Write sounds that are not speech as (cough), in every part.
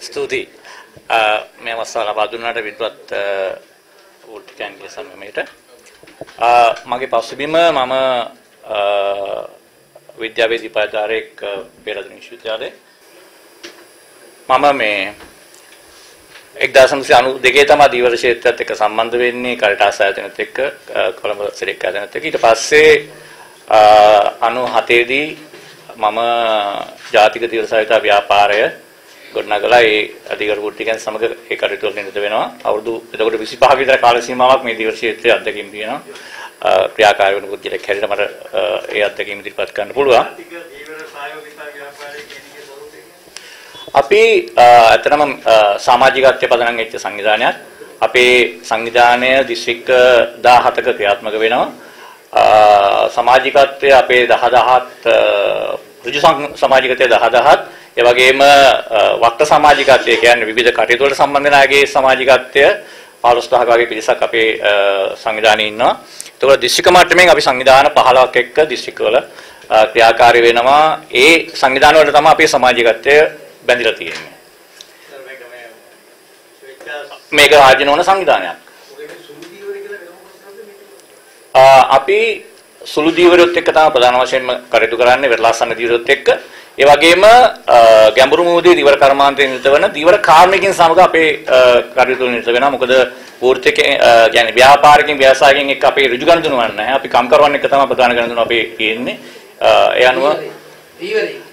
ස්තුතියි. මේ අවස්ථාව ලබා දුන්නාට විද්වත් වෘත්තිකයන්ගේ සම්මේමයට. මගේ පසුබිම මම විද්‍යාවේ දීපාධාරයක් පෙරදින විශ්වවිද්‍යාලයේ මම මේ 1992 තමයි දීවර ක්ෂේත්‍රයත් එක්ක සම්බන්ධ වෙන්නේ කල්ටාස් ආයතනත් එක්ක කොළඹ සිරික් ආයතනත් එක්ක ඊට පස්සේ 97 දී මම ජාතික දීවර සාහිත්‍ය ව්‍යාපාරය ගොඩනගලා ඒ අධිකරු වෘත්තිකයන් සමග ඒ කටයුතු වල නිරත වෙනවා. අවුරුදු එතකොට 25 විතර කාල සීමාවක් මේ දීවර ක්ෂේත්‍රයේ අත්දැකීම් තියෙනවා. ක්‍රියාකාරී වෙන පුද්ගලෙක් හැටියට මට ඒ අත්දැකීම් ඉදිරිපත් කරන්න පුළුවන්. අපි අතරම සමාජිකත්වය පදනම් වෙච්ච සංවිධානයක්. අපේ සංවිධානය දිස්ත්‍රික්ක 17ක ක්‍රියාත්මක වෙනවා. සමාජිකත්වය අපේ 10000ත් ඍජු සමාජිකත්වය 10000ත් ඒ වගේම වක්ත සමාජිකත්වය කියන්නේ විවිධ කටයුතු වලට සම්බන්ධ වෙන අයගේ සමාජිකත්වය 15000ක වගේ පිරිසක් අපේ සංවිධානයේ ඉන්නවා. ඒතකොට දිස්ත්‍රික්ක මට්ටමින් අපි සංවිධාන 15ක් එක්ක දිස්ත්‍රික්කවල ක්‍රියාකාරී වෙනවා. ඒ සංවිධාන වලට තමයි අපේ සමාජිකත්වය බැඳිලා තියෙන්නේ. මේක රාජ්‍ය නොවන සංවිධානයක්. අපි සුළු දීවරයොත් එක්ක තමයි ප්‍රධාන වශයෙන්ම කටයුතු කරන්නේ වෙරළාසන්න දීවරයොත් එක්ක. ඒ වගේම ගැඹුරු මුහුදේ දීවර කර්මාන්තයේ නිරත වෙන දීවර කාර්මිකයන් සමග අපේ කටයුතු නිරත වෙනවා. මොකද වෘත්තිකේ කියන්නේ ව්‍යාපාරිකයන් ව්‍යවසායකින් එක්ක අපේ ඍජු ගනුදෙනු නැහැ. අපි කම්කරුවන් එක්ක තමයි ප්‍රධාන ගනුදෙනු අපේ තියෙන්නේ. ඒ අනුව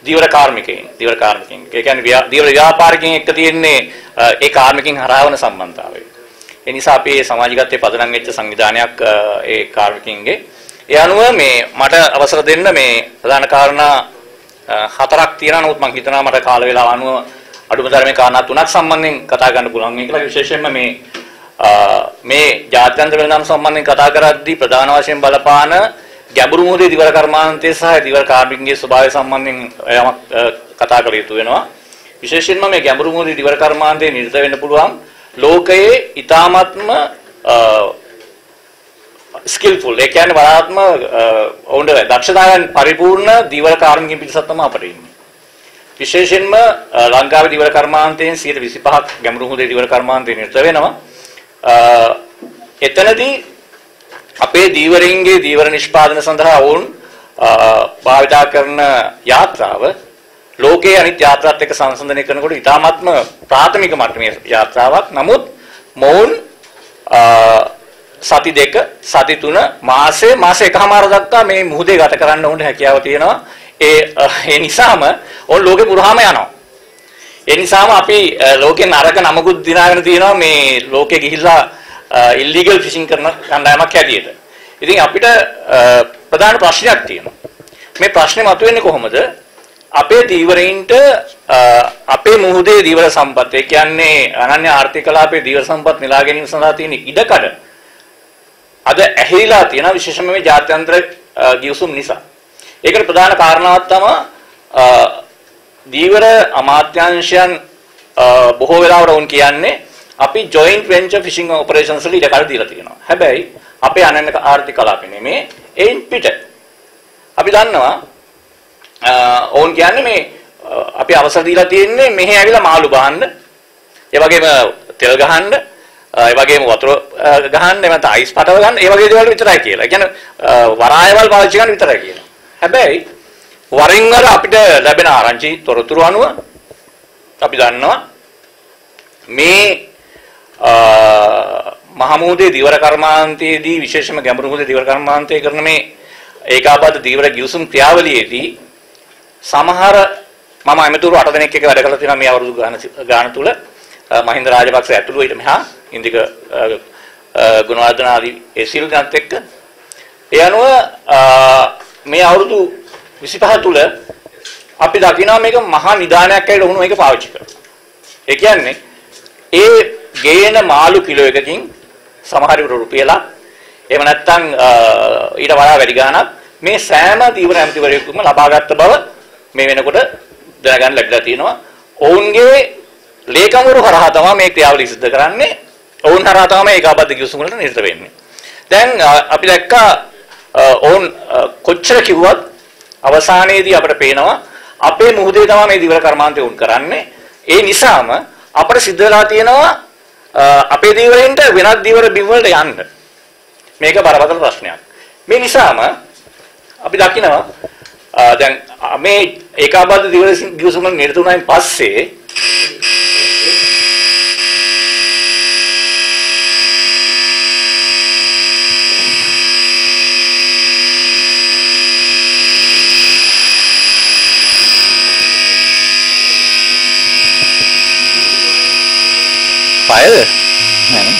දීවර කාර්මිකයන් දීවර කාර්මිකයන් ඒ කියන්නේ දීවර ව්‍යාපාරිකයන් එක්ක තියෙන්නේ ඒ කාර්මිකයන් හරහාවන සම්බන්ධතාවය. ඒ නිසා අපි මේ සමාජිකත්වයේ පදනම් වෙච්ච සංවිධානයක් ඒ කාර්මිකයන්ගේ ඒ අනුව මේ මට අවසර දෙන්න මේ ප්‍රධාන කාරණා හතරක් තියෙනවා නමුත් මම හිතනවා මට කාල වේලාව අනුව අඩුම තරමේ කාරණා තුනක් සම්බන්ධයෙන් කතා කරන්න පුළුවන්. මේ කියලා විශේෂයෙන්ම මේ මේ ජාත්‍යන්තර වෙනදම් සම්බන්ධයෙන් කතා කරද්දී ප්‍රධාන වශයෙන් බලපාන ගැඹුරු මුහුදේ දිවර කර්මාන්තයේ සහ දිවර කාර්මිකගේ ස්වභාවය සම්බන්ධයෙන් යමක් කතා කළ යුතු වෙනවා. විශේෂයෙන්ම මේ ගැඹුරු මුහුදේ දිවර කර්මාන්තයේ නිරත වෙන්න පුළුවන්. ලෝකයේ ඊ타ත්ම ස්කිල්ෆුල් ඒ කියන්නේ වඩාත්ම ඔවුන්ට දක්ෂතාවයන් පරිපූර්ණ දීවර කාර්මික පිරිසක් තමයි අපිට ඉන්නේ. විශේෂයෙන්ම ලංකාවේ දීවර කර්මාන්තයෙන් 125ක් ගැඹුරු හොදේ දීවර කර්මාන්තයෙන් නිරත වෙනවා. එතනදී අපේ දීවරින්ගේ දීවර නිෂ්පාදන සඳහා වුන් භාවිතා කරන යාත්‍රාව ලෝකයේ අනිත් යාත්‍රාත් එක්ක සංසන්දනය කරනකොට ඉතාමත්ම ප්‍රාථමික මට්ටමේ යාත්‍රාවක්. නමුත් මොවුන් සති දෙක සති තුන මාසේ මාස එකමාර දක්වා මේ මුහුදේ ගත කරන්න ඕන හැකියාව තියෙනවා. ඒ ඒ නිසාම ඕන් ලෝකේ පුරාම යනවා. ඒ නිසාම අපි ලෝකේ නරක නමකුත් දිනාගෙන තියෙනවා මේ ලෝකේ ගිහිල්ලා ඉල්ලීගල් ෆිෂින් කරන කණ්ඩායමක් හැටියට. ඉතින් අපිට ප්‍රධාන ප්‍රශ්නයක් තියෙනවා. මේ ප්‍රශ්නේ මතුවෙන්නේ කොහොමද? අපේ දීවරයින්ට අපේ මුහුදේ දීවර සම්පත් ඒ කියන්නේ අනන්‍ය ආර්ථික කලාපයේ දීවර සම්පත් නෙලා ගැනීම සඳහා තියෙන ඉඩකඩ අද ඇහිලා තියෙන විශේෂයෙන්ම මේ ජාත්‍යන්තර ගිවිසුම් නිසා. ඒකට ප්‍රධාන කාරණාවක් තමයි දීවර අමාත්‍යාංශයන් බොහෝ වෙලාවට වුන් කියන්නේ අපි joint venture fishing operations වල ඉඩ කඩ දීලා තියෙනවා. හැබැයි අපේ අනන්‍ය ආර්ථික කලාපෙ නෙමේ එයින් පිට. අපි දන්නවා ඕන් කියන්නේ මේ අපි අවසර දීලා තියෙන්නේ මෙහි ඇවිල්ලා මාළු බහන්න, ඒ වගේම තෙල් ගහන්න ඒ වගේම වතුර ගහන්න එමත් අයිස් පටව ගන්න ඒ වගේ දේවල් විතරයි කියලා. ඒ කියන්නේ වරායවල් පාවිච්චි කරන්න විතරයි කියලා. හැබැයි වරින් වර අපිට ලැබෙන ආරංචි තොරතුරු අනුව අපි දන්නවා මේ මහමූදේ දීවර කර්මාන්තයේදී විශේෂම ගැඹුරු මුදේ දීවර කර්මාන්තයේ කරන මේ ඒකාබද්ධ දීවර ගිවිසුම් ක්‍රියාවලියේදී සමහර මම අමතුරු 8 දෙනෙක් එක වැඩ කරලා තියෙනවා මේ අවුරුදු ගාන තුල මහින්ද රාජපක්ෂ ඇතුළු ඊට මෙහා ඉන්දික ගුණවර්ධන ආදී ඒ සිල් ගන්නත් එක්ක ඒ අනුව මේ අවුරුදු 25 තුල අපි දකිනවා මේක මහා නිදානයක් ඇයිද වුණු මේක පාවිච්චි කරනවා. ඒ කියන්නේ ඒ ගේන මාළු කිලෝ එකකින් සමහර විට රුපියලක් එහෙම නැත්නම් ඊට වඩා වැඩි ගාණක් මේ සෑම දීවර ඇමතිවරයෙකුම ලබාගත් බව මේ වෙනකොට දැනගන්න ලැබිලා තියෙනවා. ඔවුන්ගේ ලේකම්වරු හරහා තමයි මේ ක්‍රියාවලිය සිදු කරන්නේ. ඔවුන් හරහා තමයි ඒකාබද්ධ කිවිසුම් වලට නිරත වෙන්නේ. දැන් අපි දැක්කා ඔවුන් කොච්චර කිව්වත් අවසානයේදී අපිට පේනවා අපේ මුහුදේ තමයි මේ දිවර කර්මාන්තය උන් කරන්නේ. ඒ නිසාම අපිට සිද්ධ වෙලා තියෙනවා අපේ දීවරින්ට වෙනත් දීවර බිම් වලට යන්න. මේක බරපතල ප්‍රශ්නයක්. මේ නිසාම අපි දකිනවා දැන් මේ ඒකාබද්ධ දීවර ගිවිසුම නිරත වුණායින් පස්සේ පයද? නෑ.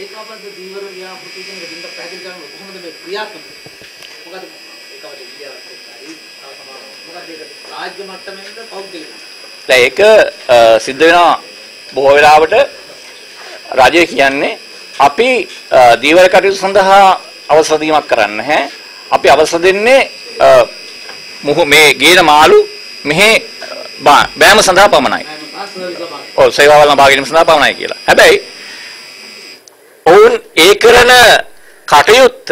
ඒකාබද්ධ දීවර ව්‍යාපෘති කියන දෙන්න පැහැදිලි කරන්න කොහොමද මේ ක්‍රියාත්මක මොකද ඒකාබද්ධ විද්‍යාවත් එක්කයි තව සමහර මොකද ඒක රාජ්‍ය මට්ටමේද පෞද්ගලිකද දැන් ඒක සිද්ධ වෙනවා බොහෝ වෙලාවට රජය කියන්නේ අපි දීවර කටයුතු සඳහා අවසර දීමක් කරන්න නැහැ. අපි අවසර දෙන්නේ මුහ මේ ගේන මාළු මෙහි බෑම සඳහා පමණයි. ඔව් සේවාවල් ලබා ගැනීම සඳහා පමණයි කියලා. හැබැයි ඔවුන් ඒ කරන කටයුත්ත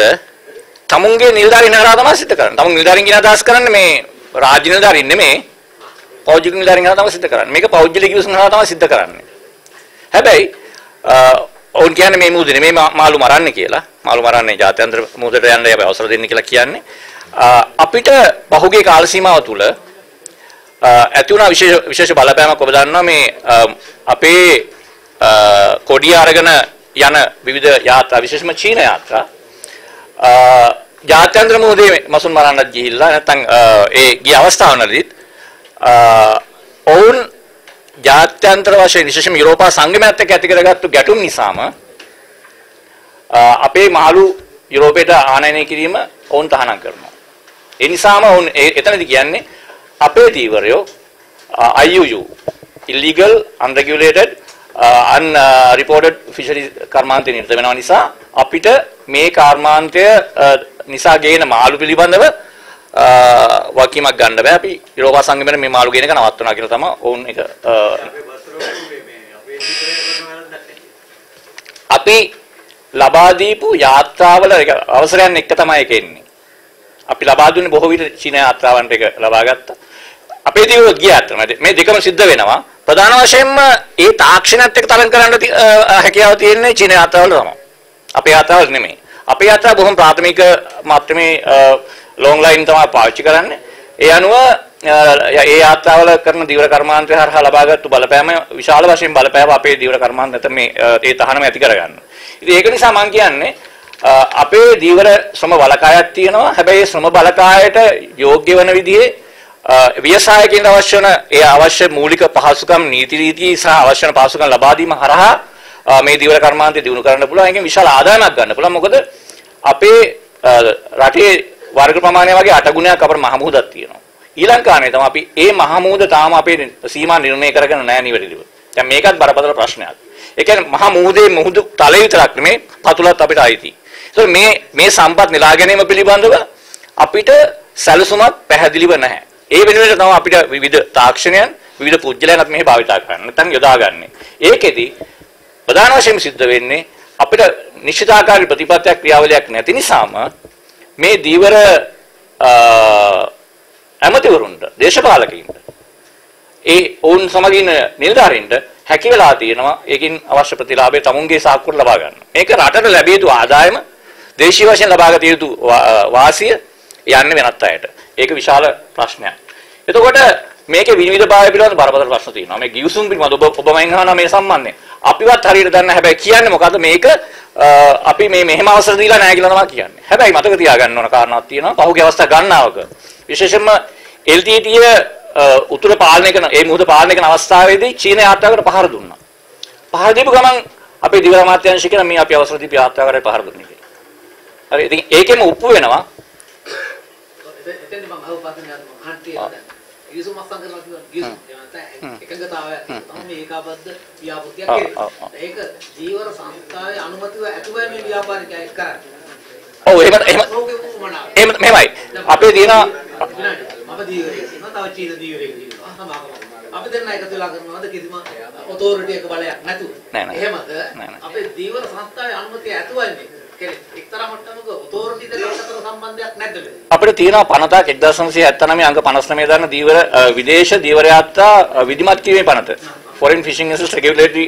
තමුන්ගේ නිලධාරීන් හරහා තමයි සිද්ධ කරන්නේ. තමුන් නිලධාරීන් කියන අදහස් කරන්නේ මේ රාජ්‍ය නිලධාරීන් නෙමෙයි. පෞද්ගලික නිලධාරීන් හරහා තමයි සිද්ධ කරන්නේ. මේක පෞද්ගලික විශ්වාස හරහා තමයි සිද්ධ කරන්නේ. හැබැයි ඔවුන් කියන්නේ මේ මුහුදේ නෙමෙයි මාළු මරන්නේ කියලා. මාළු මරන්නේ ජාත්‍යන්තර මුහුදට යන්න අපි අවසර දෙන්න කියලා කියන්නේ. අපිට පහුගිය කාල සීමාව තුළ ඇති වුණා විශේෂ විශේෂ බලපෑමක් ඔබ දන්නවා මේ අපේ කොඩිය අරගෙන යන විවිධ යාත්‍රා විශේෂම චීන යාත්‍රා ජාත්‍යන්තර මුහුදේ මසුන් මරන්නත් ගිහිල්ලා නැත්නම් ඒ ගිය අවස්ථාවවලදීත් ඔවුන් ජාත්‍යන්තර වශයෙන් විශේෂම යුරෝපා සංගමයත් එක්ක ඇති කරගත්තු ගැටුම් නිසාම අපේ මහලු යුරෝපයට ආනයනය කිරීම ඔවුන් තහනම් කරනවා. ඒ නිසාම ඔවුන් එතනදි කියන්නේ අපේ දීවරයෝ IUU illegal unregulated unreported fishery කර්මාන්තේ නිරත වෙනවා නිසා අපිට මේ කර්මාන්තය නිසා ගේන මාළු පිළිබඳව වකීමක් ගන්න බෑ අපි යුරෝපා සංගමයෙන් මේ මාළු ගේන එක නවත්වනවා කියලා තමයි ඔවුන් එක අපි ලබා දීපු යාත්‍රාවල අවසරයන් එක තමයි ඒක එන්නේ. අපි ලබා දුන්නේ බොහෝ විට චීන යාත්‍රාවන්ට එක ලබා ගත්තා. අපේ දියුව ගියාත් මේ දෙකම සිද්ධ වෙනවා. ප්‍රධාන වශයෙන්ම ඒ තාක්ෂණයත් එක්ක තරඟ කරන්න හැකියාව තියෙන්නේ චීන යාත්‍රාවල තමයි. අපේ යාත්‍රාවල නෙමෙයි. අපේ යාත්‍රාව බොහොම ප්‍රාථමික මට්ටමේ ලොන්ග් ලයින් තමයි පාවිච්චි කරන්නේ. ඒ අනුව ඒ යාත්‍රාවල කරන දීවර කර්මාන්තය හරහා ලබාගත්තු බලපෑම විශාල වශයෙන් බලපෑව අපේ දීවර කර්මාන්තයට මේ ඒ තහනම ඇති කරගන්න. ඉතින් ඒක නිසා මම කියන්නේ අපේ දීවර ශ්‍රම බලකායක් තියෙනවා. හැබැයි ශ්‍රම බලකායට යෝග්‍ය වෙන විදිහේ ව්‍යවසායකින් අවශ්‍ය වන ඒ අවශ්‍ය මූලික පහසුකම් නීති රීති සහ අවශ්‍ය වන පහසුකම් ලබා දීම හරහා මේ දීවර කර්මාන්තය දිනු කරන්න පුළුවන්. ඒකෙන් විශාල ආදායමක් ගන්න පුළුවන්. මොකද අපේ රටේ වර්ග ප්‍රමාණය වගේ අට ගුණයක් අපේ මහමුහුදක් තියෙනවා. ඊ ලංකාවේ තමයි අපි ඒ මහමුහුද තාම අපේ සීමා නිර්ණය කරගෙන නැහැ නිවැරදිව. දැන් මේකත් බරපතල ප්‍රශ්නයක්. ඒ කියන්නේ මහා මුහුදේ මුහුදු තලය විතරක් නෙමේ පතුලත් අපිට අයිති. ඒතකොට මේ මේ සම්පත් නෙලා ගැනීම පිළිබඳව අපිට සැලසුමක් පැහැදිලිව නැහැ. ඒ වෙනුවෙන් තමයි අපිට විවිධ තාක්ෂණයන් විවිධ පුජ්‍යලයන්ත් මෙහි භාවිතා කරන්න නැත්නම් යොදාගන්නේ. ඒකෙදි ප්‍රධාන වශයෙන් සිද්ධ වෙන්නේ අපිට නිශ්චිතාකාරී ප්‍රතිපත්තියක් ක්‍රියාවලියක් නැති නිසාම මේ දීවර ඇමතිවරුන්ට දේශපාලකයින්ට ඒ ඔවුන් සමගින් නිලධාරීන්ට හැකි වෙලා තියෙනවා ඒකින් අවශ්‍ය ප්‍රතිලාභය තමුන්ගේ සාක්කුවට ලබා ගන්න. මේක රටට ලැබිය යුතු ආදායම දේශීය වශයෙන් ලබාගත යුතු වාසිය යන්නේ වෙනත් අයට. ඒක විශාල ප්‍රශ්නයක්. එතකොට මේකේ විනිවිදභාවය පිළිබඳ බරපතල ප්‍රශ්න තියෙනවා. මේ ගිවිසුම් පිළිබඳ ඔබ ඔබ මයින් අහනවා මේ සම්බන්ධයෙන්. අපිවත් හරියට දන්නේ හැබැයි කියන්නේ මොකද්ද මේක අපි මේ මෙහෙම අවසර දීලා නැහැ කියලා තමයි කියන්නේ. හැබැයි මතක තියාගන්න ඕන කාරණාවක් තියෙනවා. පහුගිය අවස්ථා ගණනාවක විශේෂයෙන්ම LTTE උතුර පාලනය කරන ඒ මුහුද පාලනය කරන අවස්ථාවේදී චීන යාත්‍රාවකට පහර දුන්නා. පහර දීපු ගමන් අපේ දිව අමාත්‍යාංශ කියන මේ අපි අවසර දීපු යාත්‍රාවකට පහර දුන්නේ කියලා. හරි ඉතින් ඒකෙම උප්පු වෙනවා. එතෙන් මම අවපාතන යනවා. අන්තිය ගිසුම අස්සන් කරනවා කියන ගිසුම. එකඟතාවය තමයි ඒකාබද්ධ ව්‍යාපෘතියක් කියන්නේ. ඒක ජීවර සංස්ථාවේ අනුමැතිව ඇතුළේ මේ ව්‍යාපාරිකයෙක් කරන්නේ. ඔව් එහෙම එහෙම එහෙම මෙහෙමයි. අපේ තියෙන මම දීවරේ ඉන්නවා තව චීන දීවරේ ඉන්නවා. අපි දෙන්න එකතු වෙලා කරනවාද කිසිම ඔතොරිටි එක බලයක් නැතුව. එහෙමද? අපේ දීවර සංස්ථාවේ අනුමැතිය කෙරේ එක්තරා මට්ටමක ඔතොරිටි දෙක අතර සම්බන්ධයක් නැද්ද? අපිට තියෙනවා 50ක් 1979 අංක 59 දන්න දීවර විදේශ දීවර යාත්‍රා අ, විධිමත් කිරීමේ පනත. Foreign Fishing Assist Regulatory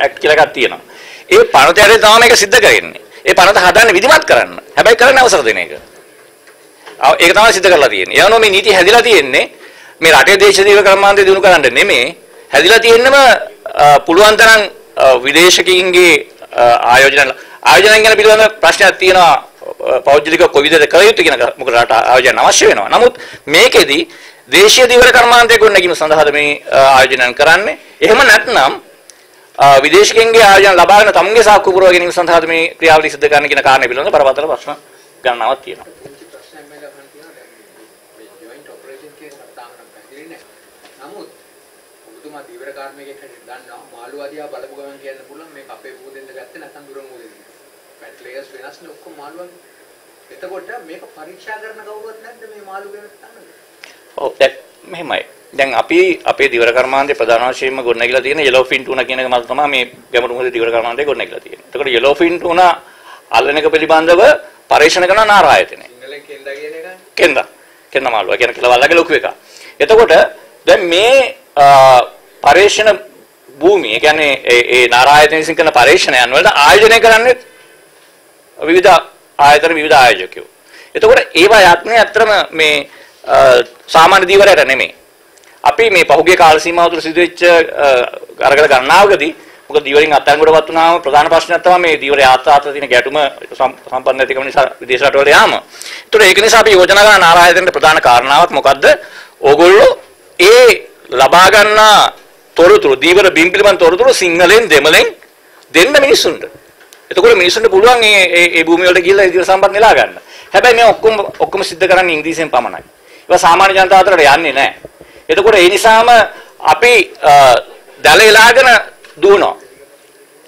Act කියලා එකක් තියෙනවා. ඒ පනත ඇරේ තමයි මේක සිද්ධ කරන්නේ. ඒ පනත හදන්නේ විධිමත් කරන්න. හැබැයි කරන්න අවසර දෙන එක. අ, ඒක තමයි සිද්ධ කරලා තියෙන්නේ. එවනෝ මේ නීති හැදිලා තියෙන්නේ මේ රටේ දේශ දීවර කර්මාන්තය දිනු කරන්න නෙමෙයි. හැදිලා තියෙන්නම අ, පුළුවන් තරම් අ, විදේශිකින්ගේ අ, ආයෝජන ආයෝජන ගැන පිළිබඳ ප්‍රශ්නයක් තියෙනවා අ, පෞද්ගලික කොයි විදිහට කළ යුතු කියන එක. මොකද රට ආයෝජන අවශ්‍ය වෙනවා. නමුත් මේකෙදි දේශීය දීවර කර්මාන්තය ගොඩනැගීම සඳහාද මේ අ, ආයෝජනයන් කරන්නේ. එහෙම නැත්නම් අ, විදේශිකින්ගේ ආයෝජන ලබාගෙන තමුන්ගේ සාක්කු පුරව ගැනීම සඳහාද මේ ක්‍රියාවලිය සිදු කරන්න කියන කාරණේ පිළිබඳව බරපතල ප්‍රශ්න ගණනාවක් තියෙනවා. ඔබතුමා දීවර කාර්මිකයෙක් හැටියට දන්නවා මාළු අධියා බලපු ගමන් කියන්න පුළුවන් මේක අපේ මූදෙන්ද ගත්තේ නැත්නම් දුර මූදෙන්ද. පැට් ලේයර්ස් වෙනස්නේ ඔක්කොම මාළු වගේ. එතකොට මේක පරීක්ෂා කරන කවුරුවත් නැද්ද මේ මාළු ගැන තනද? ඔව් දැන් මෙහෙමයි. දැන් අපි අපේ දිවර කර්මාන්තයේ ප්‍රධාන වශයෙන්ම ගොඩනැගිලා තියෙන yellow fin tuna කියන එක මත තමයි මේ ගැඹුරු මුහුදේ දිවර කර්මාන්තයේ ගොඩනැගිලා තියෙන්නේ. එතකොට yellow fin tuna අල්ලන එක පිළිබඳව පරීක්ෂණ කරන නාරායතනය. කෙන්දා කෙන්ද මාළුවා කියන කිලවල්ලගේ ලොකු එක. එතකොට දැන් මේ පරීක්ෂණ භූමිය, කියන්නේ ඒ ඒ නාරායතන විසින් කරන පරීක්ෂණයන් වලට ආයෝජනය කරන්නේ විවිධ ආයතන විවිධ ආයෝජකයෝ. එතකොට ඒවා යත්නේ අත්‍තරම මේ සාමාන්‍ය දීවරයට නෙමෙයි. අපි මේ පහුගිය කාල සීමාව තුළ සිදුවෙච්ච අ, අරගල ගණනාවකදී මොකද දීවරින් අත්අඩංගුවටපත් වුණාම ප්‍රධාන ප්‍රශ්නයක් තමයි මේ දීවර යාත්‍රා අතර තියෙන ගැටුම සම්- සම්බන්ධ නැතිකම නිසා විදේශ රටවල යාම. ඒතර ඒක නිසා අපි යෝජනා කරන නාරායතනයේ ප්‍රධාන කාරණාවක් මොකද්ද? ඕගොල්ලෝ ඒ ලබා ගන්නා තොරතුරු දීවර බිම් පිළිබඳ තොරතුරු සිංහලෙන් දෙමළෙන් දෙන්න මිනිස්සුන්ට. එතකොට මිනිස්සුන්ට පුළුවන් මේ ඒ ඒ භූමිය වලට ගිහිල්ලා ඉදිරි සම්පත් නෙලා ගන්න. හැබැයි මේ ඔක්කොම ඔක්කොම සිද්ධ කරන්නේ ඉංග්‍රීසියෙන් පමණයි. ඒවා සාමාන්‍ය ජනතාව අතරට යන්නේ නැහැ. එතකොට ඒ නිසාම අපි අ, දැල එලාගෙන දුවනවා.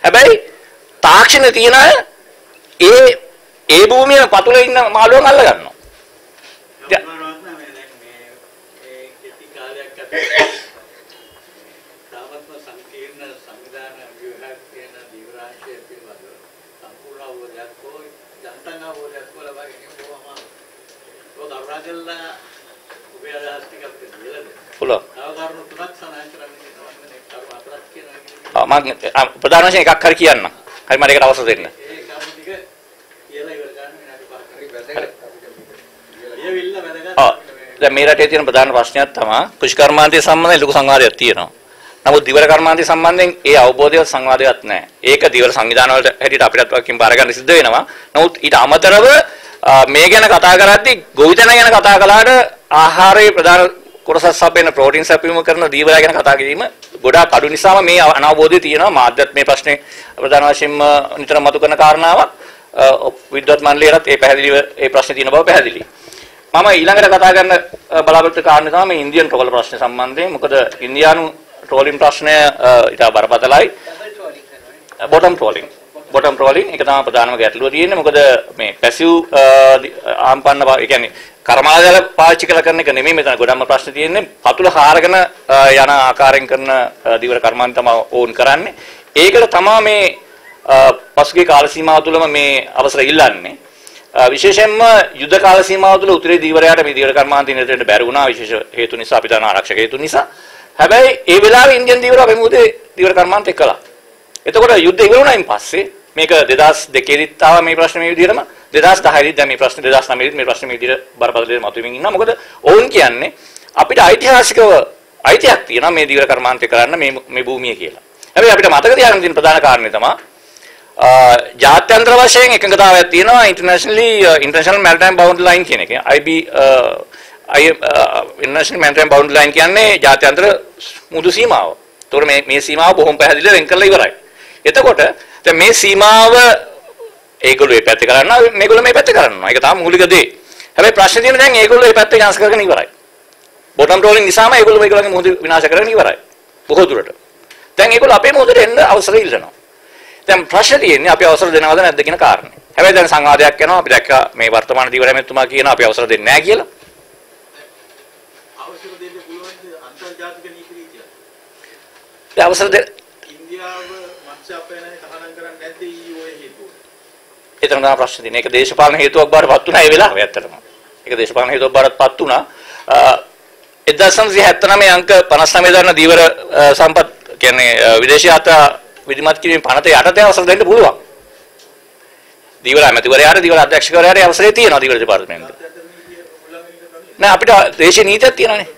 හැබැයි තාක්ෂණ තියන අය ඒ ඒ භූමියේ පතුලේ ඉන්න මාළුවන් අල්ල ගන්නවා. ද- යම්මානවත් නෑ මේ දැන් මේ මේ කෙටි කාලයක් ඇතුළත තාමත්ම සංකීර්ණ සංවිධාන ව්‍යුහයක් තියෙන දීවරාංශය පිළිබඳව සම්පූර්ණ අවබෝධයක් හෝ ජනතන් අවබෝධයක් හෝ ලබා ගැනීම බොහොම අමාරුයි. ඒක කරුණාකරලා ඔබේ අදහස් ටික අපිට දීලා දෙන්න. පුළුවන්. ආ, මම ප්‍රධාන වශයෙන් එකක් හරි කියන්න. හරි මට ඒකට අවසර දෙන්න. දැන් මේ රටේ තියෙන ප්‍රධාන ප්‍රශ්නයක් තමයි කෘෂිකර්මාන්තය සම්බන්ධයෙන් ලොකු සංවාදයක් තියෙනවා. නමුත් දිවර කර්මාන්තය සම්බන්ධයෙන් ඒ අවබෝධයවත් සංවාදයක් නැහැ. ඒක දිවර සංවිධාන වලට හැටියට අපිටත් වකින් බාර ගන්න සිද්ධ වෙනවා. නමුත් ඊට අමතරව මේ ගැන කතා කරද්දී ගොවිතැන ගැන කතා කළාට ආහාරයේ ප්‍රධාන කොටසක් සපයන ප්‍රෝටීන් සැපයීම කරන දීවරය ගැන කතා කිරීම ගොඩාක් අඩු නිසාම මේ අනවබෝධය තියෙනවා. මාධ්‍යත් මේ ප්‍රශ්නේ ප්‍රධාන වශයෙන්ම නිතර මතු කරන කාරණාවක්. විද්වත් මණ්ඩලයටත් ඒ පැහැදිලිව ඒ ප්‍රශ්නේ තියෙන බව පැහැදිලියි. මම ඊළඟට කතා කරන්න බලාපොරොත්තු කාරණේ තමයි මේ ඉන්දියන් ට්‍රෝල් ප්‍රශ්නේ සම්බන්ධයෙන්. මොකද ඉන්දියානු ට්‍රෝලින් ප්‍රශ්නය ඉතා බරපතලයි. Bottom trawling. බොටම් ට්‍රෝලින් ඒක තමයි ප්‍රධානම ගැටලුව තියෙන්නේ. මොකද මේ පැසිව් ආම්පන්න පා- ඒ කියන්නේ කර්මාදල පාවිච්චි කරලා කරන එක නෙමෙයි මෙතන ගොඩක්ම ප්‍රශ්න තියෙන්නේ. පතුල හාරගෙන අ, යන ආකාරයෙන් කරන අ, දීවර කර්මාන්ත තමයි ඕන් කරන්නේ. ඒකට තමයි මේ අ, පසුගිය කාල සීමාව තුළම මේ අවසර ඉල්ලන්නේ. අ, විශේෂයෙන්ම යුද්ධ කාල සීමාව තුළ උතුරේ දීවරයාට මේ දීවර කර්මාන්තය නිරතට බැරි වුණා විශේෂ හේතු නිසා අපි දන්න ආරක්ෂක හේතු නිසා. හැබැයි ඒ වෙලාවේ ඉන්දියන් දීවර අපේ මුහුදේ දීවර කර්මාන්තය කළා. එතකොට යුද්ධ ඉවර වුණායින් පස්සේ මේක 2002 දිත් ආවා මේ ප්‍රශ්නේ මේ විදිහටම 2010 දිත් දැන් මේ ප්‍රශ්නේ 2009 දිත් මේ ප්‍රශ්නේ මේ විදිහට බරපතල දෙයක් මතුවෙමින් ඉන්නවා. මොකද ඔවුන් කියන්නේ අපිට ඓතිහාසිකව අයිතියක් තියෙනවා මේ දීවර කර්මාන්තය කරන්න මේ මේ භූමිය කියලා. හැබැයි අපිට මතක තියාගන්න තියෙන ප්‍රධාන කාරණේ තමයි අ, ජාත්‍යන්තර වශයෙන් එකඟතාවයක් තියෙනවා internationally international maritime boundary line කියන එක. IB a, I international maritime boundary line කියන්නේ ජාත්‍යන්තර මුදු සීමාව. ඒතකොට මේ මේ සීමාව බොහොම පැහැදිලිව වෙන් කරලා ඉවරයි. එතකොට දැන් මේ සීමාව ඒගොල්ලෝ මේ පැත්තේ කරනවා මේගොල්ලෝ මේ පැත්තේ කරනවා. ඒක තමයි මූලික දේ. හැබැයි ප්‍රශ්නේ තියෙන්නේ දැන් ඒගොල්ලෝ මේ පැත්තේ chance කරගෙන ඉවරයි. බොටම් රෝලින් නිසාම ඒගොල්ලෝ මේගොල්ලෝගේ මොහොත විනාශ කරගෙන ඉවරයි. බොහෝ දුරට. දැන් ඒගොල්ලෝ අපේ මොහොතට එන්න අවසර ඉල්ලනවා. දැන් ප්‍රශ්නේ තියෙන්නේ අපි අවසර දෙනවද නැද්ද කියන කාරණේ. හැබැයි දැන් සංවාදයක් යනවා අපි දැක්ක මේ වර්තමාන දීවර ඇමතුමා කියනවා අපි අවසර දෙන්නේ නැහැ කියලා. අවශ්‍යම දෙන්න පුළුවන් අන්තර්ජාතික නීති රීතිය. ඒ අවසර දෙ ඉන්දියාව මත්ස්‍ය අපේනය තහනම් කරන්නේ නැද්ද ඊ ඔය හේතුව? එතන තමයි ප්‍රශ්නේ තියෙන්නේ. ඒක දේශපාලන හේතුවක් බවට පත් වුණා ඒ වෙලාවේ ඇත්තටම. ඒක දේශපාලන හේතුවක් බවට පත් වුණා. 1979 අංක 59 දරන දීවර සම්පත් කියන්නේ විදේශ යාත්‍රා විධිමත් කිරීමේ පනත යටතේ අවසර දෙන්න පුළුවන්. දීවර ඇමතිවරයාට දීවර අධ්‍යක්ෂකවරයාට අවසරය තියෙනවා දීවර දෙපාර්තමේන්තුවේ. නෑ අපිට දේශීය නීතියක් තියෙනවානේ.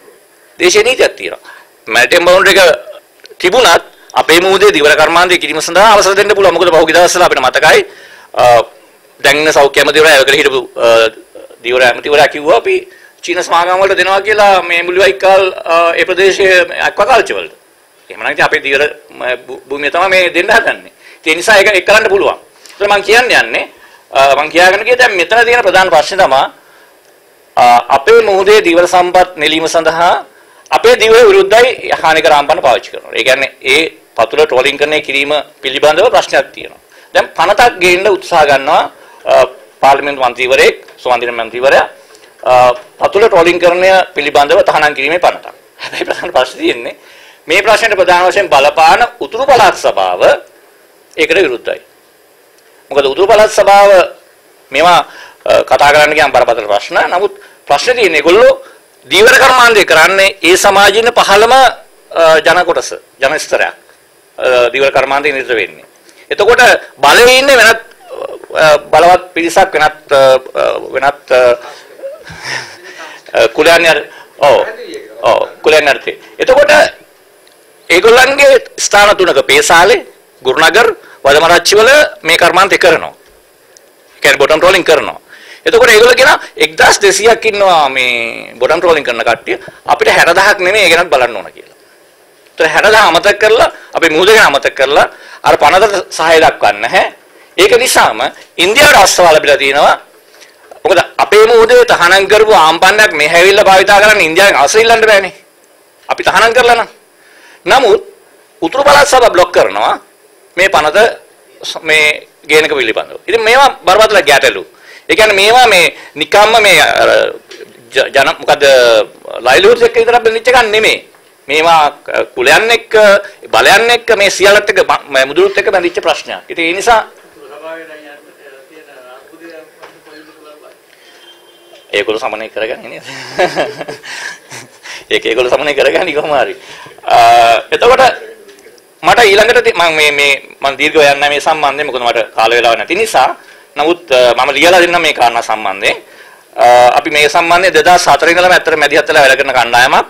දේශීය නීතියක් තියෙනවා. මැරිටයිම් බවුන්ඩරි එක තිබුණත් අපේ මූදේ දීවර කර්මාන්තය කිරීම සඳහා අවසර දෙන්න පුළුවන්. මොකද පහුගිය දවස්වල අපිට මතකයි දැන් ඉන්න සෞඛ්‍ය ඇමතිවරයා ඒකල හිටපු දීවර ඇමතිවරයා කිව්වා අපි චීන සමාගම් වලට දෙනවා කියලා මේ මුලිවයිකල් ඒ ප්‍රදේශයේ අක්වාකල්චර් වලට. එහෙම නැත්නම් අපේ දීවර භූමිය තමයි මේ දෙන්න හදන්නේ. ඒ නිසා ඒක එක් කරන්න පුළුවන්. ඒත් මම කියන්නේ යන්නේ මම කියාගෙන ගියේ දැන් මෙතන තියෙන ප්‍රධාන ප්‍රශ්නේ තමයි අපේ මුහුදේ දීවර සම්පත් නෙලීම සඳහා අපේ දීවර විරුද්ධයි හානිකර ආම්පන්න පාවිච්චි කරනවා. ඒ කියන්නේ ඒ පතුල ට්‍රෝලින් කරන කිරීම පිළිබඳව ප්‍රශ්නයක් තියෙනවා. දැන් පනතක් ගේන්න උත්සාහ ගන්නවා පාර්ලිමේන්තු මන්ත්‍රීවරයෙක් සුවන්දින මන්ත්‍රීවරයා පතුල ට්‍රෝලින් කරණය පිළිබඳව තහනම් කිරීමේ පනතක්. හැබැයි ප්‍රධාන ප්‍රශ්නේ තියෙන්නේ මේ ප්‍රශ්නෙට ප්‍රධාන වශයෙන් බලපාන උතුරු පළාත් සභාව ඒකට විරුද්ධයි. මොකද උතුරු පළාත් සභාව මේවා කතා කරන්න ගියාම බරපතල ප්‍රශ්න. නමුත් ප්‍රශ්නේ තියෙන්නේ ඒගොල්ලෝ දීවර කර්මාන්තය කරන්නේ ඒ සමාජින පහළම ජන කොටස, ජන ස්තරයක්. දීවර කර්මාන්තය නිරත වෙන්නේ. එතකොට බලයේ ඉන්නේ වෙනත් බලවත් පිරිසක් වෙනත් වෙනත් කුලයන් ඔව් ඔව් කුලයන් අර්ථේ. එතකොට ඒගොල්ලන්ගේ ස්ථාන තුනක පේසාලේ, ගුරුනගර්, වදමරච්චිවල මේ කර්මාන්තය කරනවා. ඒ කියන්නේ බොටම් රෝලින් කරනවා. එතකොට ඒගොල්ලෝ කියන 1200ක් ඉන්නවා මේ බොටම් රෝලින් කරන කට්ටිය අපිට 60000ක් නෙමෙයි ඒ ගැනත් බලන්න ඕන කියලා. ඒතර 60000 අමතක කරලා අපි මූද ගැන අමතක කරලා අර පනතට සහාය දක්වන්න නැහැ. ඒක නිසාම ඉන්දියාවට අස්වල ලැබිලා තියෙනවා. මොකද අපේ මූදේ තහනම් කරපු ආම්පන්නයක් මේ හැවිල්ල භාවිතා කරන්න ඉන්දියාවෙන් අවසර ඉල්ලන්න බෑනේ. අපි තහනම් කරලා නම්. නමුත් උතුරු පළාත් සභාව බ්ලොක් කරනවා මේ පනත මේ ගේනක පිළිබඳව. ඉතින් මේවා බරපතල ගැටලු. ඒ කියන්නේ මේවා මේ නිකම්ම මේ ජන මොකද ලයිලිහුඩ්ස් එක්ක විතරක් බැඳිච්ච එකක් නෙමෙයි. මේවා කුලයන් එක්ක බලයන් එක්ක මේ සියල්ලත් එක්ක මුදුරුත් එක්ක බැඳිච්ච ප්‍රශ්නයක්. ඉතින් ඒ නිසා ඒගොල්ලෝ සමනය කරගන්නේ නේද? (laughs) ඒක ඒගොල්ලෝ සමනය කරගන්නේ කොහොම හරි. එතකොට මට ඊළඟට මම මේ මේ මම දීර්ඝව යන්නේ මේ සම්බන්ධයෙන් මොකද මට කාල වේලාවක් නැති නිසා. නමුත් මම ලියලා දෙන්නම් මේ කාරණා සම්බන්ධයෙන්. අපි මේ සම්බන්ධයෙන් 2004 ඉඳලම ඇත්තට මැදිහත් වෙලා වැඩ කරන කණ්ඩායමක්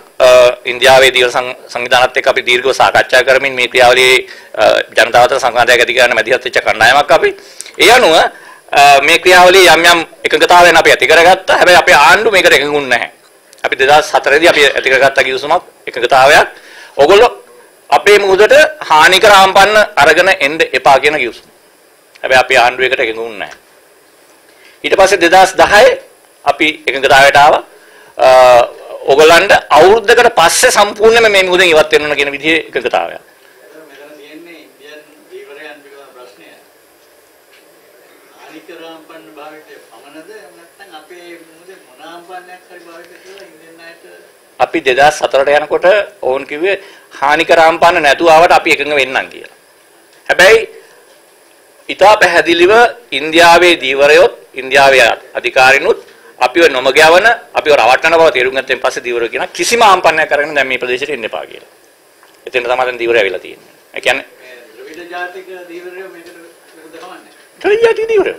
ඉන්දියාවේ දීවර සංවිධානත් එක්ක අපි දීර්ඝව සාකච්ඡා කරමින් මේ ක්‍රියාවලියේ ජනතාව අතර සංවාදයක් ඇති කරන්න මැදිහත් වෙච්ච කණ්ඩායමක් අපි. ඒ අනුව මේ ක්‍රියාවලිය යම් යම් එකඟතාවයන් අපි ඇති කරගත්තා. හැබැයි අපේ ආණ්ඩුව මේකට එකඟුන්නේ නැහැ. අපි 2004 දී අපි ඇති කරගත්ත කිවිසුමක් එකඟතාවයක්. ඕගොල්ලෝ අපේ මුහුදට හානිකර ආම්පන්න අරගෙන එන්න එපා කියන කිවිසුම. හැබැයි අපි ආණ්ඩුවයකට එකඟුන්නේ නැහැ. ඊට පස්සේ 2010 අපි එකඟතාවයට ආවා. ඕගොල්ලන්ට අවුරුද්දකට පස්සේ සම්පූර්ණයෙන්ම මේ මුහුදෙන් ඉවත් වෙන්න ඕන කියන විදිහේ එකඟතාවයක්. අපි 2004ට යනකොට ඕන් කිව්වේ හානිකර ආම්පාන නැතුව ආවට අපි එකඟ වෙන්නම් කියලා. හැබැයි ඊටා පැහැදිලිව ඉන්දියාවේ දීවරයොත් ඉන්දියාවේ අධිකාරිනුත් අපිව නොමගයවන අපිව රවට්ටන බව තේරුම් ගත්තෙන් පස්සේ දීවරය කියන කිසිම ආම්පන්නයක් අරගෙන දැන් මේ ප්‍රදේශයට එන්න එපා කියලා. එතෙන් තමයි දැන් දීවරය ඇවිල්ලා තියෙන්නේ. ඒ කියන්නේ ද්‍රවිඩ ජාතික දීවරය මේකට විරුද්ධ කමන්නේ. ද්‍රවිඩ ජාතික දීවරය.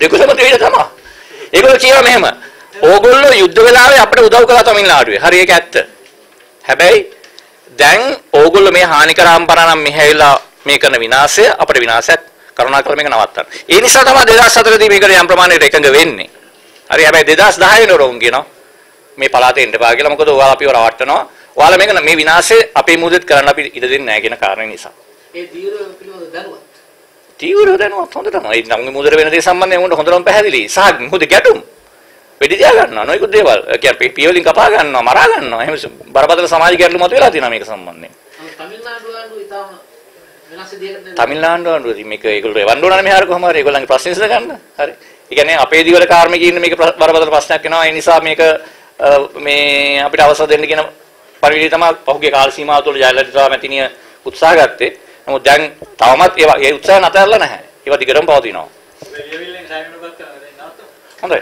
දෙගොල්ලම දෙවිද තමයි. ඒගොල්ලෝ කියනවා මෙහෙම ඕගොල්ලෝ යුද්ධ වෙලාවේ අපිට උදව් කළා තමිල්නාඩුවේ. හරි ඒක ඇත්ත. හැබැයි දැන් ඕගොල්ලෝ මේ හානිකර ආම්පනා නම් මෙහෙවිලා මේ කරන විනාශය අපිට විනාශයක් කරුණාකර මේක නවත්තන්න. ඒ නිසා තමයි 2004 දී මේකට යම් ප්‍රමාණයකට එකඟ වෙන්නේ. හරි හැබැයි 2010 වෙනකොට උන් කියනවා මේ පළාතේ එන්න එපා කියලා. මොකද ඔයාලා අපිව රවට්ටනවා. ඔයාලා මේක මේ විනාශය අපේ මුදෙත් කරන්න අපි ඉඩ දෙන්නේ නැහැ කියන කාරණේ නිසා. ඒ තීව්‍ර පිළිවෙල දැනුවත්. තීව්‍ර දැනුවත් හොඳටම. ඒ නම් මුදර වෙන දේ සම්බන්ධයෙන් උන්ට හොඳටම පැහැදිලි. සහ මුද ගැටුම්. වෙඩි තියා ගන්නවා නොයෙකුත් දේවල්. කියන්නේ පියවලින් කපා ගන්නවා, මරා ගන්නවා. එහෙම බරපතල සමාජ ගැටලු මත වෙලා තියෙනවා මේක සම්බන්ධයෙන්. තමිල්නාඩු ආණ්ඩුව ඉතාලම වෙනස් විදිහකට තමිල්නාඩු ආණ්ඩුව මේක ඒගොල්ලෝ එවන්න ඕනනේ මෙහාර කොහම හරි ඒගොල්ලන්ගේ ප්‍රශ්න විසඳ ගන්න. හරි. ඒ කියන්නේ අපේ දිවල කාර්මිකයින් මේක බරපතල ප්‍රශ්නයක් වෙනවා. ඒ නිසා මේක මේ අපිට අවසර දෙන්න කියන පරිවිලි තමයි පහුගිය කාල සීමාව තුළ ජයලලිතා මැතිණිය උත්සාහ ගත්තේ. නමුත් දැන් තවමත් ඒ ඒ උත්සාහ නැතරලා නැහැ. ඒවා දිගටම පවතිනවා. ලියවිල්ලෙන් සායන ගත්තා නේද? හොඳයි.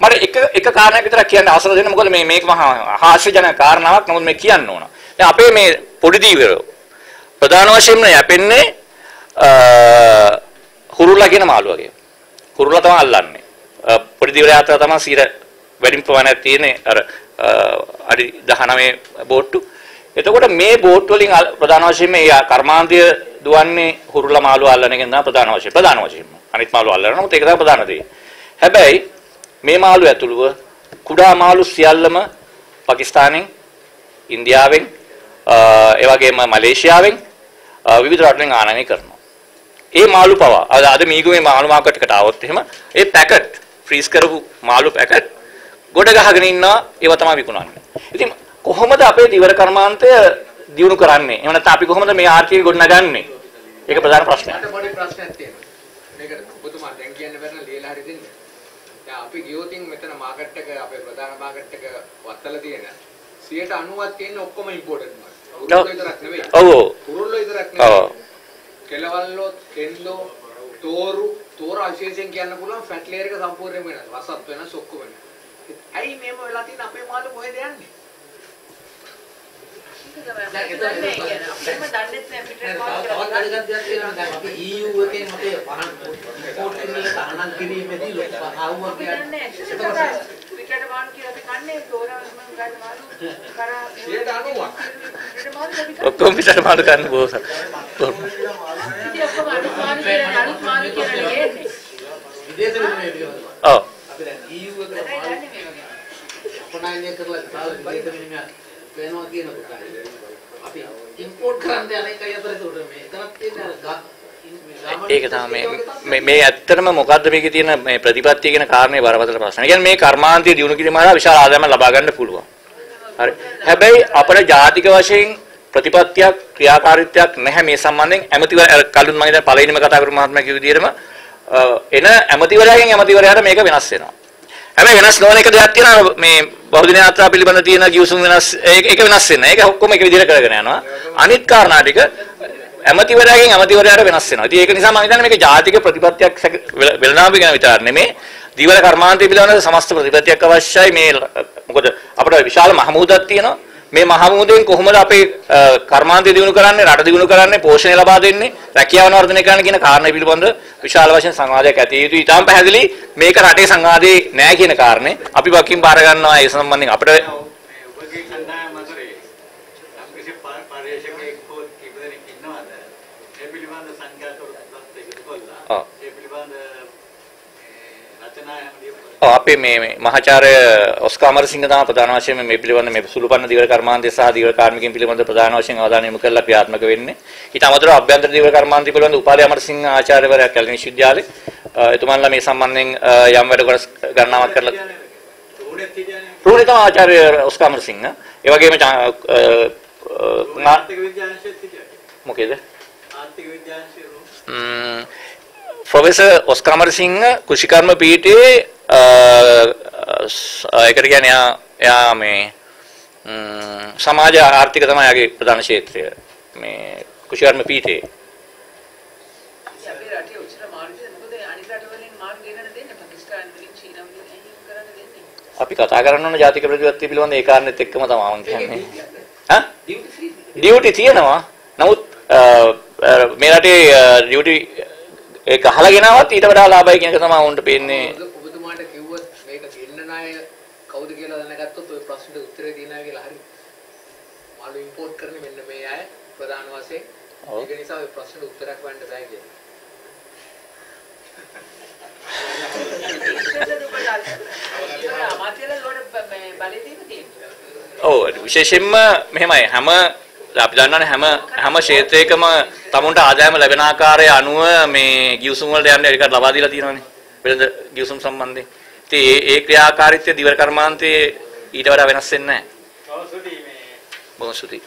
මට එක එක කාරණයක් විතරක් කියන්න අවසර දෙන්න මොකද මේ මේක මහා හාස්‍යජනක කාරණාවක් නමුත් මේ කියන්න ඕන. දැන් අපේ මේ පොඩි දීවරෝ ප්‍රධාන වශයෙන්ම යැපෙන්නේ හුරුලා කියන මාළුවගේ. හුරුලා තමයි අල්ලන්නේ. පොඩි දීවරයා අතර තමයි සීර වැඩිම ප්‍රමාණයක් තියෙන්නේ අර අඩි 19 බෝට්ටු. එතකොට මේ බෝට් වලින් ප්‍රධාන වශයෙන් මේ කර්මාන්තය දුවන්නේ හුරුලා මාළුව අල්ලන එකෙන් තමයි ප්‍රධාන වශයෙන්. ප්‍රධාන වශයෙන්ම. අනිත් මාළුව අල්ලනවා. නමුත් ඒක තමයි ප්‍රධාන දේ. හැබැයි මේ මාළු ඇතුළුව කුඩා මාළු සියල්ලම පාකිස්තානෙන් ඉන්දියාවෙන් ඒ වගේම මලේසියාවෙන් විවිධ රටවලින් ආනයනය කරනවා. ඒ මාළු පවා අද අද මීගුවේ මාළු මාකට් එකට ආවොත් එහෙම ඒ පැකට් ෆ්‍රීස් කරපු මාළු පැකට් ගොඩ ගහගෙන ඉන්නවා ඒව තමයි විකුණන්නේ. ඉතින් කොහොමද අපේ දිවර කර්මාන්තය දියුණු කරන්නේ? එහෙම නැත්නම් අපි කොහොමද මේ ආර්ථිකය ගොඩනගන්නේ? ඒක ප්‍රධාන ප්‍රශ්නයක්. මට පොඩි ප්‍රශ්නයක් තියෙනවා. මේකට ඔබතුමා දැන් කියන්න බැරි නම් ලියලා හරි දෙන්න. දැන් අපි ගියොතින් මෙතන මාකට් එක අපේ ප්‍රධාන මාකට් එක වත්තලා තියෙන 90ක් තියෙන ඔක්කොම ඉම්පෝර්ටඩ් මාල්. උරුල්ලෝ විතරක් නෙවෙයි. ඔව්. උරුල්ලෝ විතරක් ඔව්. නෙවෙයි. කෙලවල්ලෝ, කෙල්ලෝ, තෝරු, තෝර අශේෂයෙන් කියන්න පුළුවන් ෆැට් ලේයර් එක සම්පූර්ණයෙන්ම වෙනස්. වසත් වෙනස් ඔක්කොම වෙනස්. ඇයි මේව වෙලා තියෙන අපේ මාළු කොහෙද යන්නේ? තවත් අනිත් දෙයක් තියෙනවා දැන් අපි EU එකෙන් අපේ පහන් ඉම්පෝර්ට් එකේ තහනම් කිරීමේදී ලොකු ආවුවක් කියන්නේ පිටට මාළු කියලා අපි කන්නේ තෝරාම ගන්න මාළු කරා 90ක්. පිටට මාළු අපි කන්නේ. ඔක්කොම පිටට මාළු ගන්න බෝසත්. ඉතින් ඔක්කොම අලුත් මාළු කියලා අලුත් මාළු කියලා නෙන්නේ. විදේශ විනිමය පිළිබඳව. ඔව්. අපි දැන් EU එකට ඒකයි දන්නේ මේ වගේ. අපනයනය කරලා විශාල විදේශ විනිමය වෙනවා කියනකොට අපි ඉම්පෝර්ට් කරන්න යන එකයි අතර ඒකට මේ එතනක් තියෙන අර ගා- ඒක තමයි මේ මේ ඇත්තටම මොකද්ද මේකේ තියෙන මේ ප්‍රතිපත්තිය කියන කාරණේ බරපතල ප්‍රශ්න. ඒ කියන්නේ මේ කර්මාන්තය දිනු කිරීම හරහා විශාල ආදායමක් ලබා ගන්න පුළුවන්. හරි. හැබැයි අපේ ජාතික වශයෙන් ප්‍රතිපත්තියක් ක්‍රියාකාරීත්වයක් නැහැ මේ සම්බන්ධයෙන් ඇමතිවර කලින් මම දැන් පළවෙනිම කතා කරපු මහත්මයා කිව්ව විදිහටම එන ඇමතිවරයාගෙන් ඇමතිවරයාට මේක වෙනස් වෙනවා. හැබැයි වෙනස් නොවන එක දෙයක් තියෙනවා මේ බහුදින යාත්‍රා පිළිබඳ තියෙන ගිවිසුම් වෙනස් ඒක ඒක වෙනස් වෙන්නේ. ඒක ඔක්කොම එක විදිහට කරගෙන යනවා. අනිත් කාරණා ටික ඇමතිවරයාගෙන් ඇමතිවරයාට වෙනස් වෙනවා. ඉතින් ඒක නිසා මම හිතන්නේ මේක ජාතික ප්‍රතිපත්තියක් වෙලනාමි ගැන විතර නෙමෙයි. දීවර කර්මාන්තය පිළිබඳව සමස්ත ප්‍රතිපත්තියක් අවශ්‍යයි මේ මොකද අපිට විශාල මහමුදක් තියෙනවා. මේ මහමුදෙන් කොහොමද අපේ කර්මාන්තය දිනු කරන්නේ රට දිනු කරන්නේ පෝෂණය ලබා දෙන්නේ රැකියාව වර්ධනය කරන්න කියන කාරණේ පිළිබඳව විශාල වශයෙන් සංවාදයක් ඇති යුතුයි. ඊටාම් පැහැදිලි මේක රටේ සංවාදේ නෑ කියන කාරණේ අපි බකින් බාර ගන්නවා ඒ සම්බන්ධයෙන් අපිට මේ ඔබගේ කණ්ඩායම අතරේ යම්කිසි ප- පර්යේෂකයෙක් හෝ කීප දෙනෙක් ඉන්නවද? ඒ පිළිබඳ සංඛ්‍යා තොරතුරුත් එකතු කරලා ඔව්. ඒ පිළිබඳ මේ රචනා ලියපු ඔව් අපේ මේ මහාචාර්ය ඔස්කා අමරසිංහ තමයි ප්‍රධාන වශයෙන් මේ පිළිබඳ මේ සුළුපන්න දිවර කර්මාන්තය සහ දිවර කාර්මිකයන් පිළිබඳ ප්‍රධාන වශයෙන් අවධානය යොමු කරලා ක්‍රියාත්මක වෙන්නේ. ඊට අමතරව අභ්‍යන්තර දිවර කර්මාන්තය පිළිබඳ උපාලි අමරසිංහ ආචාර්යවරයා කැලණි විශ්වවිද්‍යාලේ එතුමන්ලා මේ සම්බන්ධයෙන් යම් වැඩ කොටස් ගණනාවක් කරලා තියන්නේ රුණිත ආචාර්ය ඔස්කා අමරසිංහ ඒ වගේම ආර්ථික විද්‍යාංශයේත් හිටියා. මොකේද ආර්ථික විද්‍යාංශයේ රෝ ම්ම්, ප්‍රොෆෙසර් ඔස්කා අමරසිංහ කෘෂිකර්ම පීඨයේ ඒකට කියන්නේ එයා එයා මේ සමාජ ආර්ථික තමයි යාගේ ප්‍රධාන ක්ෂේත්‍රය මේ කෘෂිකර්ම පීඨයේ. අපේ කතා කරන්න ඕන ජාතික ප්‍රතිපත්තිය පිළිබඳ ඒ කාරණෙත් එක්කම තමයි මම කියන්නේ. ඈ? ඩියුටි තියෙනවා. නමුත් මේ රටේ ඩියුටි ඒක අහලා ගෙනාවත් ඊට වඩා ලාභයි කියන එක තමයි උන්ට පේන්නේ ඔබතුමාට කිව්වොත් මේක ගෙන්නන අය කවුද කියලා දැනගත්තොත් ওই ප්‍රශ්නෙට උත්තරේ දිනා කියලා හරි. මාළු ඉම්පෝර්ට් කරන්නේ මෙන්න මේ අය ප්‍රධාන වශයෙන්. ඔව්. ඒක නිසා ওই ප්‍රශ්නෙට උත්තරයක් හොයන්න බෑ කියලා. ඉස්සෙල්ලා දුප්පත් අමාත්‍යලා ලෝඩ මේ බලය දීලා තියෙනවා. ඔව් විශේෂයෙන්ම මෙහෙමයි හැම අපි දන්නවනේ හැම හැම ක්ෂේත්‍රයකම තමුන්ට ආදායම ලැබෙන ආකාරය අනුව මේ ගිවිසුම් වලට යන්න ඒකට ලබා දීලා තියෙනවානේ වෙළඳ ගිවිසුම් සම්බන්ධයෙන්. ඉතින් ඒ ඒ ක්‍රියාකාරීත්වය දිවර කර්මාන්තයේ ඊට වඩා වෙනස් වෙන්නේ නැහැ. බොහොම ස්තුතියි.